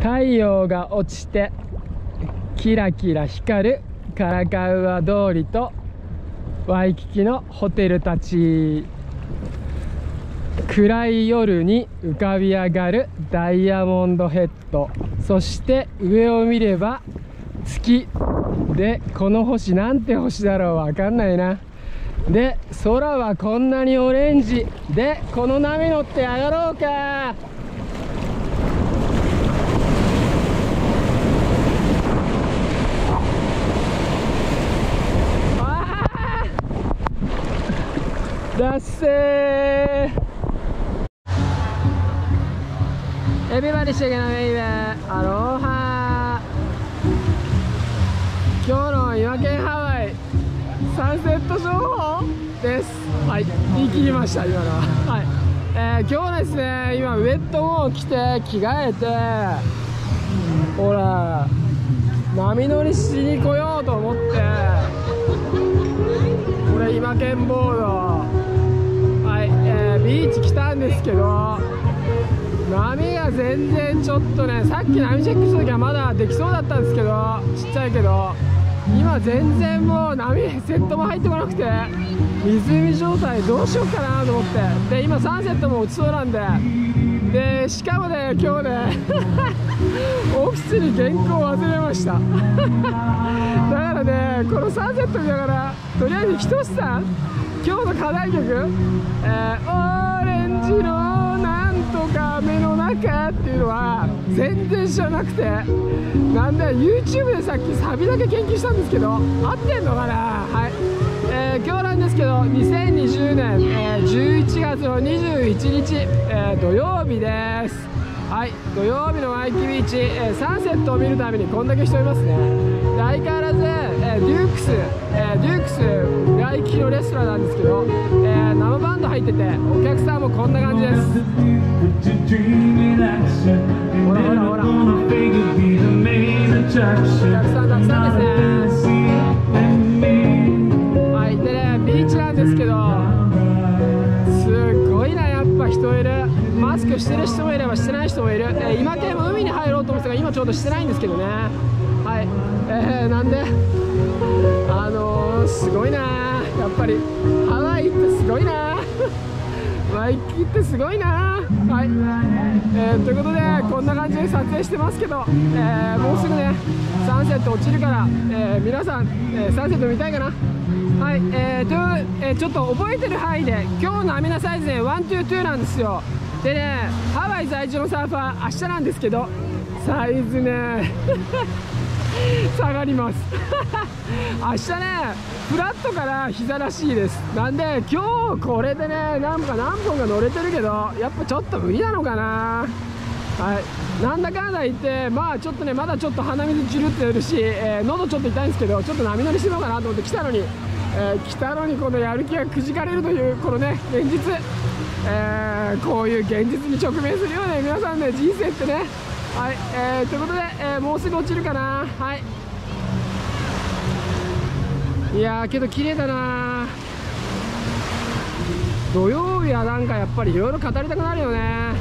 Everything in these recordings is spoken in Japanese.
太陽が落ちてキラキラ光るカラカウア通りとワイキキのホテルたち。暗い夜に浮かび上がるダイヤモンドヘッド。そして上を見れば月。でこの星なんて星だろうわかんないな。で空はこんなにオレンジ。でこの波乗って上がろうかだっせーエビバディシェゲナメイベアロハ。今日の岩県ハワイ。サンセット情報？です。はい言い切りました今のは。はい、えー、今日ですね今ウェットも着て着替えてほら波乗りしに来ようと思ってこれ今県ボードはい、えー、ビーチ来たんですけど波が全然ちょっとねさっき波チェックした時はまだできそうだったんですけどちっちゃいけど今全然もう波セットも入ってこなくて湖状態どうしようかなと思って。で今サンセットも落ちそうなんで。でしかもね今日ね オフィスに原稿を忘れました。だからねこのサンセット見ながらとりあえずひとしさん今日の課題曲、えー、オレンジのとか目の中っていうのは全然知らなくて。なんで YouTube でさっきサビだけ研究したんですけど合ってんのかな？はい、えー、今日なんですけど2020年、えー、11月の21日、えー、土曜日ですはい土曜日のワイキビーチ、えー、サンセットを見るためにこんだけ人いますね。相変わらず、えー、キレストランなんですけど、えー、生バンド入っててお客さんもこんな感じです。ほらほらほら。お客さんたくさんですね。はいでねビーチなんですけどすごいなやっぱ人いる。マスクしてる人もいればしてない人もいる、えー、今系も海に入ろうと思ってたが今ちょうどしてないんですけどね。はいえー、なんであのー、りハワイってすごいな。ワイキキってすごいな。はい、えー、ということでこんな感じで撮影してますけど、えー、もうすぐねサンセット落ちるから、えー、皆さん、えサンセット見たいかな。はい、えー、という、えちょっと覚えてる範囲で今日のアミナサイズで122なんですよ。でねハワイ在住のサーファー明日なんですけどサイズね。下がります。明日ねフラットから膝らしいです。なんで今日これでねなんか何本か乗れてるけどやっぱちょっと無理なのかな。はい。なんだかんだ言ってまあちょっとねまだちょっと鼻水ジュルってるし、えー、喉ちょっと痛いんですけどちょっと波乗りしようかなと思って来たのに、えー、来たのにこのやる気がくじかれるというこのね現実。えー、こういう現実に直面するよね皆さんね人生ってねはい、えー、ということで、えー、もうすぐ落ちるかな。はい。いやけど綺麗だな土曜日はなんかやっぱりいろいろ語りたくなるよね。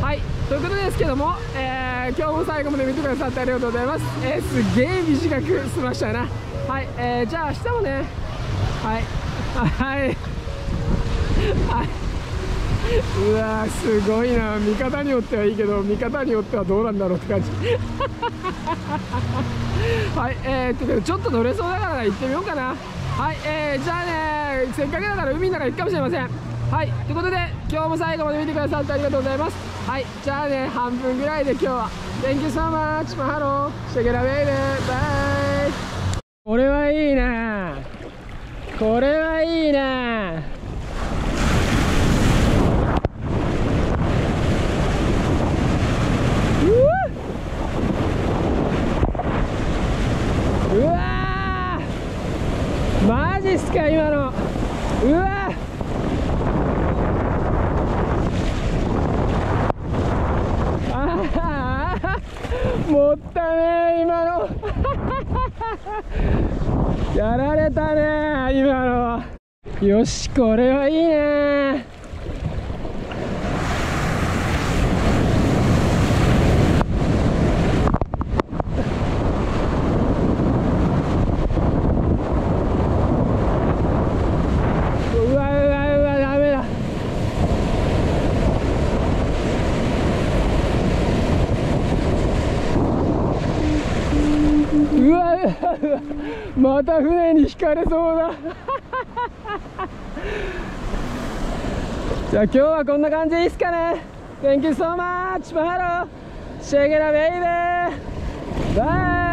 はいということですけども、えー、今日も最後まで見てくださってありがとうございます、えー、すげえ短く済ましたな。はい、えー、じゃあ明日もね。はい。はい。はい。うわすごいな。見方によってはいいけど見方によってはどうなんだろうって感じ。はいえー、とちょっと乗れそうだから行ってみようかな。はいえー、じゃあねせっかくだから海の中行くかもしれません。はいということで今日も最後まで見てくださってありがとうございます。はいじゃあね半分ぐらいで今日は。Thank you so much mahalo。Shake it baby bye。これはいいなこれはいいなですか今の。うわ。あもったね今の。やられたね今の。よしこれはいいねうわうわうわまた船に引かれそうだ。じゃあ今日はこんな感じでいいっすかね。Thank you so much! mahalo shake it baby。Bye。